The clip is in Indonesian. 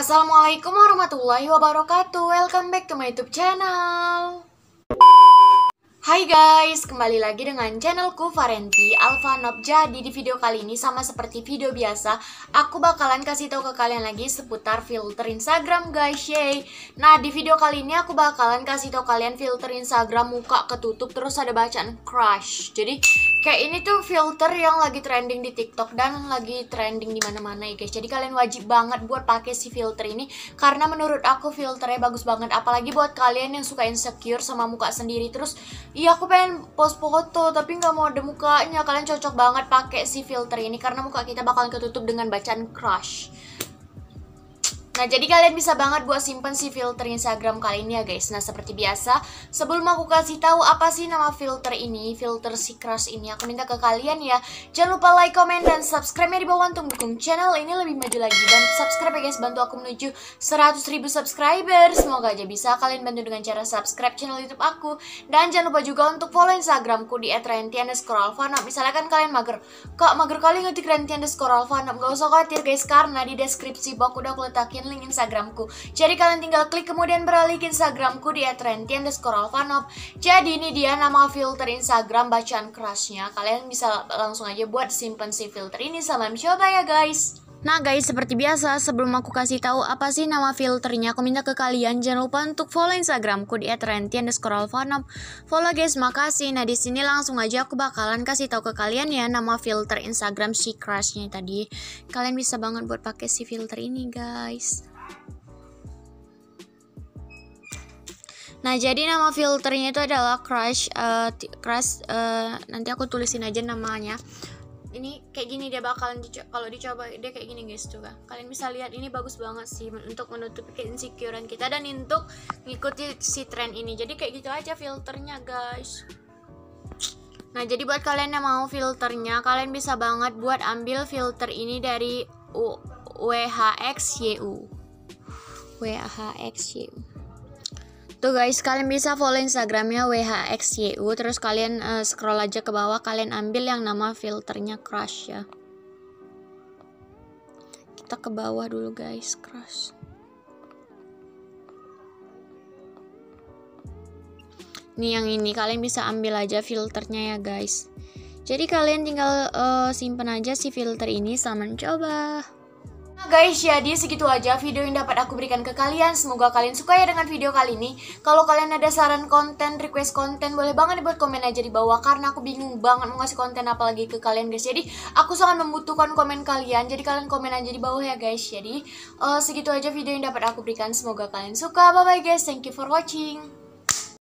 Assalamualaikum warahmatullahi wabarakatuh. Welcome back to my youtube channel. Hai guys, kembali lagi dengan channelku Farenti Alphanop Jadi di video kali ini sama seperti video biasa Aku bakalan kasih tahu ke kalian lagi seputar filter Instagram guys Yay. Nah di video kali ini aku bakalan kasih tahu kalian filter Instagram muka ketutup terus ada bacaan crush. Jadi kayak ini tuh filter yang lagi trending di TikTok dan lagi trending di mana-mana ya guys. Jadi kalian wajib banget buat pakai si filter ini Karena menurut aku filternya bagus banget. Apalagi buat kalian yang suka insecure sama muka sendiri. Terus Iya aku pengen post foto tapi nggak mau ada mukanya. Kalian cocok banget pakai si filter ini Karena muka kita bakalan ketutup dengan bacaan crush Nah, jadi kalian bisa banget buat simpen si filter Instagram kali ini ya guys. Nah, seperti biasa, sebelum aku kasih tahu apa sih nama filter ini, filter si crush ini, aku minta ke kalian ya, jangan lupa like, comment, dan subscribe di bawah untuk dukung channel ini lebih maju lagi. Dan subscribe ya guys, bantu aku menuju 100 ribu subscriber. Semoga aja bisa kalian bantu dengan cara subscribe channel YouTube aku. Dan jangan lupa juga untuk follow Instagramku di @renti_alfa. Nah, misalnya kan kalian mager, kok mager kali ngetik renti underscore gak usah khawatir guys, karena di deskripsi box udah aku letakin link Instagramku. Jadi kalian tinggal klik kemudian beralih ke Instagramku di @renti_alfanop. Jadi ini dia nama filter Instagram bacaan crushnya. Kalian bisa langsung aja buat simpen si filter ini. Salam coba ya guys. Nah guys, seperti biasa, sebelum aku kasih tahu apa sih nama filternya, aku minta ke kalian jangan lupa untuk follow Instagramku di @renti_alfanop. Follow guys, makasih. Nah di sini langsung aja aku bakalan kasih tahu ke kalian ya nama filter Instagram si crushnya tadi. Kalian bisa banget buat pakai si filter ini guys. Nah, jadi nama filternya itu adalah crush uh, crush uh, nanti aku tulisin aja namanya. Ini kayak gini dia bakalan dico kalau dicoba dia kayak gini guys tuh kan. Kalian bisa lihat ini bagus banget sih untuk menutupi keinsecurean kita dan untuk ngikuti si tren ini. Jadi kayak gitu aja filternya guys. Nah, jadi buat kalian yang mau filternya, kalian bisa banget buat ambil filter ini dari WHXYU. WHXYU. Tuh guys, kalian bisa follow Instagramnya WHXYU Terus kalian uh, scroll aja ke bawah. Kalian ambil yang nama filternya Crush ya. Kita ke bawah dulu guys, Crush. Ini yang ini, kalian bisa ambil aja filternya ya guys. Jadi kalian tinggal uh, simpen aja si filter ini sama coba Nah guys, jadi segitu aja video yang dapat aku berikan ke kalian. Semoga kalian suka ya dengan video kali ini. Kalau kalian ada saran konten, request konten, boleh banget dibuat komen aja di bawah. Karena aku bingung banget mau ngasih konten apa lagi ke kalian guys. Jadi aku sangat membutuhkan komen kalian. Jadi kalian komen aja di bawah ya guys. Jadi uh, segitu aja video yang dapat aku berikan. Semoga kalian suka. Bye bye guys. Thank you for watching.